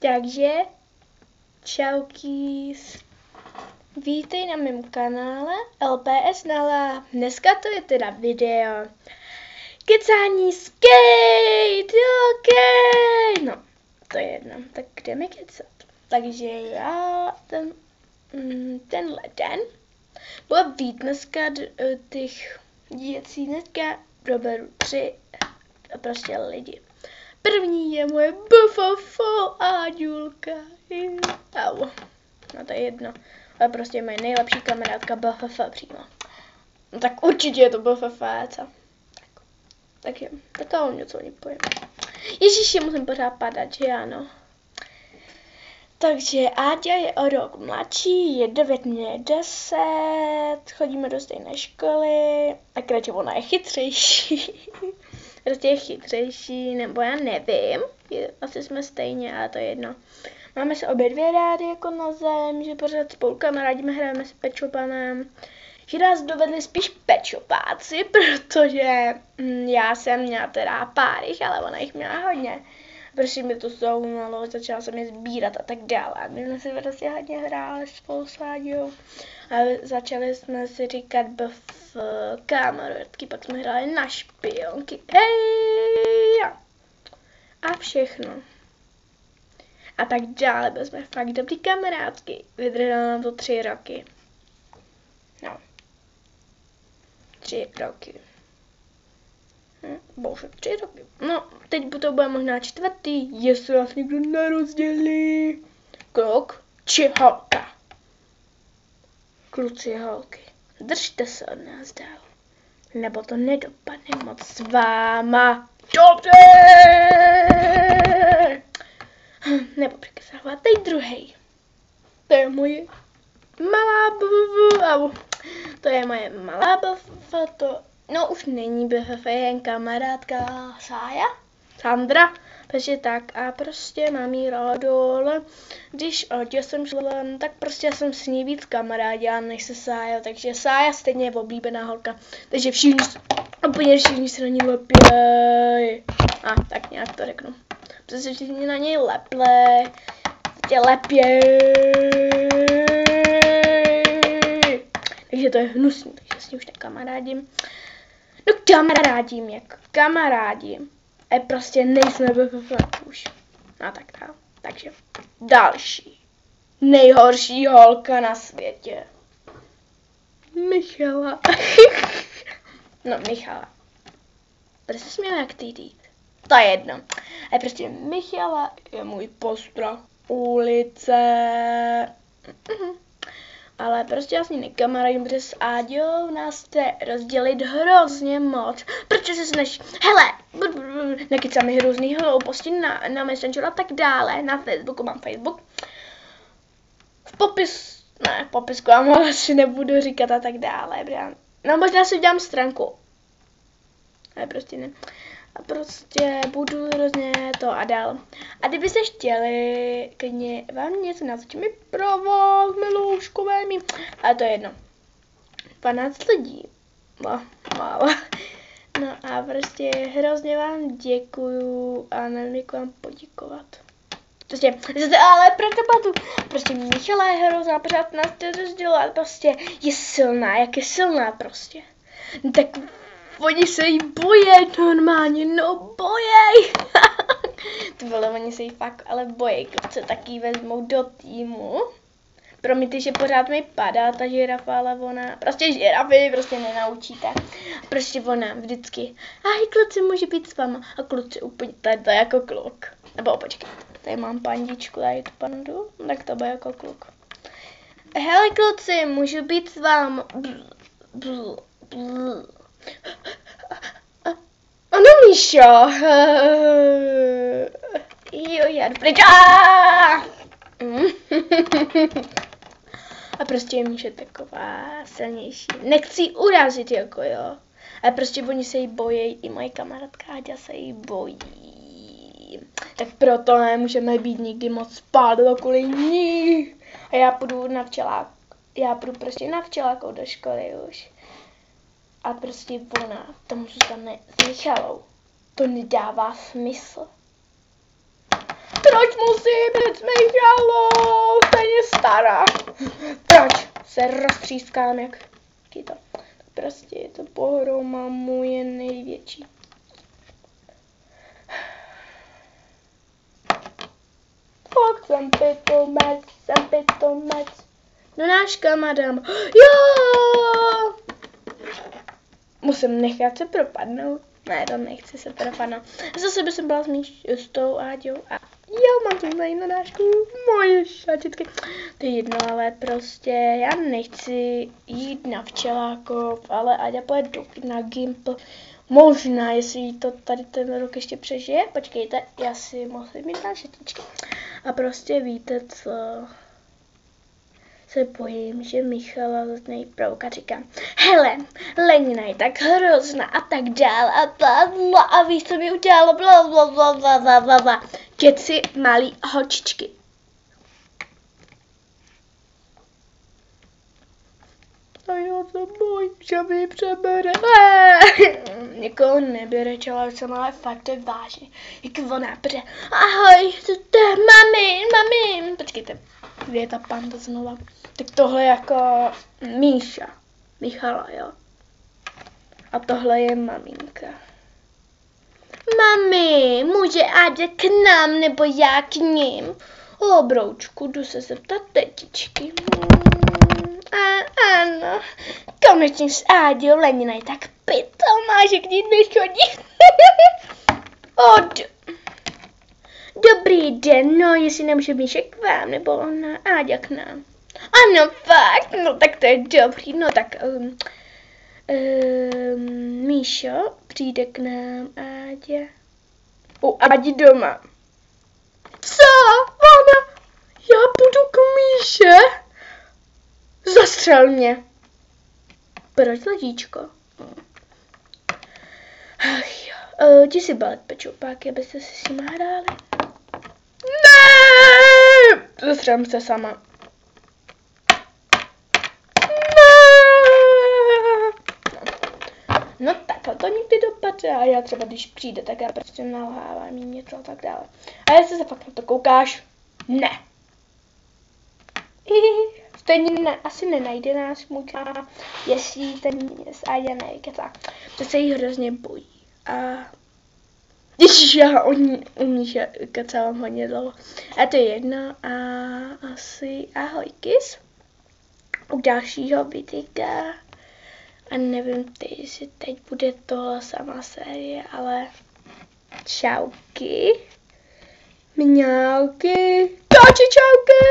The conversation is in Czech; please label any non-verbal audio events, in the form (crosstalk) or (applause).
Takže čaukýs. Vítej na mém kanále LPS Nala. Dneska to je teda video kecání skate, ok. No, to je jedno. Tak jdeme kecat. Takže já ten, mm, tenhle den bude být dneska d- těch věcí. Dneska proberu tři prostě lidi. První je moje BFFO a Julka. Au. No to je jedno. Ale prostě moje nejlepší kamarádka BFF přímo. No tak určitě je to BFF, co? Tak. Tak jo, tak já vám něco o ní povím. Ježíši, musím pořád padat, že ano. Takže Áďa je o rok mladší, je 9, mě je 10, chodíme do stejné školy, akorát, že ona je chytřejší. (laughs) prostě je chytřejší, nebo já nevím, je, asi jsme stejně, ale to je jedno. Máme se obě dvě rády jako na zem, že pořád spolu kamarádíme, hrajeme s pečopanem. Že nás dovedli spíš pečopáci, (laughs) protože hm, já jsem měla teda pár jich, ale ona jich měla hodně. Prostě mi to zaujalo, začala jsem je sbírat a tak dále. A my jsme si prostě hodně hráli spolu s Áďou. A začali jsme si říkat bf kamarádky, pak jsme hráli na špionky. Hej! A všechno. A tak dále, byli jsme fakt dobrý kamarádky. Vydrželo nám to tři roky. No. Tři roky. Hm, bože, tři roky. No, teď to bude možná čtvrtý, jestli nás někdo nerozdělí. Kluk či holka? Kluci holky, držte se od nás dál. Nebo to nedopadne moc s váma. Dobře! Nebo překesávat. Teď druhý. To je moje malá bv. To je moje malá bv. To, no už není bv, je jen kamarádka Sája. Sandra. Takže tak a prostě mám jí rádo, ale když já jsem šla, tak prostě jsem s ní víc kamarádila než se Sája, takže Sája stejně je oblíbená holka, takže všichni, úplně všichni se na ní lepěj. A tak nějak to řeknu. Protože všichni na něj leple, tě lepěj. Takže to je hnusný, takže s ní už nekamarádím. No kamarádím, jak kamarádím. A prostě nejsme BFF už. No tak dál. Takže další. Nejhorší holka na světě. Michala. (laughs) no, Michala. Proč jsi měl jak dít? To je jedno. A prostě Michala je můj postrach ulice. Mhm ale prostě já s ní nekamarádím, protože s Áďou nás chce rozdělit hrozně moc, protože se snaží, hele, nekecá mi hrozný hlouposti na, na Messenger a tak dále, na Facebooku mám Facebook. V popis, ne, v popisku, já mu (laughs) asi nebudu říkat a tak dále, brán. No možná si udělám stránku, ale prostě ne a prostě budu hrozně to a dál. A kdybyste chtěli, klidně vám něco natočím mi pro vás, milouškové mi. A to je jedno. 12 lidí. No, málo. No a prostě hrozně vám děkuju a nevím, jak vám poděkovat. Prostě, jste ale pro tu, prostě Michala je hrozná, pořád nás to rozdělila, prostě je silná, jak je silná prostě. Tak oni se jí boje normálně, no bojej. (laughs) to bylo, oni se jí fakt ale bojí, se taky vezmou do týmu. Promiňte, že pořád mi padá ta žirafa, ale ona, prostě žirafy prostě nenaučíte. Prostě ona vždycky, a kluci může být s váma. A kluci úplně, to je to jako kluk. Nebo počkej, tady mám pandičku, tady tu pandu, tak to bude jako kluk. Hele kluci, můžu být s váma. Bl, bl, bl. Míšo. (laughs) Jo, já jdu pryč. A prostě je Míša taková silnější. Nechci urazit, jako jo. Ale prostě oni se jí bojí, i moje kamarádka Áďa se jí bojí. Tak proto nemůžeme být nikdy moc spát kvůli ní. A já půjdu na včelák. Já půjdu prostě na včelákou do školy už. A prostě ona tam zůstane s Michalou. To nedává smysl. Proč musí být Michalo stejně stará? Proč se roztřískám jak kyto? Prostě je to pohroma moje největší. Fakt jsem pitomec, jsem pitomec. No náš kamarám. Jo! Musím nechat se propadnout. Ne, to nechci se propadnout. Zase by jsem byla s, míš, s tou Áďou a jo, mám tu na nášku moje šačetky. To je jedno, ale prostě já nechci jít na včelákov, ale Áďa pojede do, na Gimple. Možná, jestli to tady ten rok ještě přežije. Počkejte, já si musím mít na šetičky. A prostě víte co, se bojím, že Michala nejprve říká, hele, Lenina je tak hrozná a tak dál a bla, a víš, co mi udělalo, bla, bla, bla, bla, bla, bla, bla. Děci malý holčičky. A já se bojím, že mi přebere. (laughs) Nikoho nebere, čela jsem, ale fakt to je vážně. Jak ona pře. Ahoj, to je mami, mami. Počkejte, kde je ta panda znova? Tak tohle je jako Míša. Michala, jo. A tohle je maminka. Mami, může Áďa k nám, nebo já k ním? O, broučku, jdu se zeptat tetičky. Hmm, a, ano, konečně s Áďou Lenina je tak pitomá, že k ní nechodí. (laughs) Od. Dobrý den, no, jestli nemůže Míše k vám, nebo ona Áďa k nám. Ano, fakt, no tak to je dobrý, no tak um, um, Míšo přijde k nám, Ádě. U Ádi doma. Co? Ona? Já půjdu k Míše? Zastřel mě. Proč, ledíčko? Ach jo, uh, jdi si balet pečupáky, abyste si s nimi hráli. Zastřelím se sama. No tak, to někdy dopadne a já třeba když přijde, tak já prostě nalhávám jí něco a tak dále. A jestli se fakt na to koukáš, ne. Stejně ne, asi nenajde nás můj jestli ten s Aja nekecá. To se jí hrozně bojí. A Ježiš, já o ní, u nich kecávám hodně dlouho. A to je jedno a asi ahoj kis. U dalšího videa. A nevím, ty, jestli teď bude to sama série, ale čauky. Mňauky.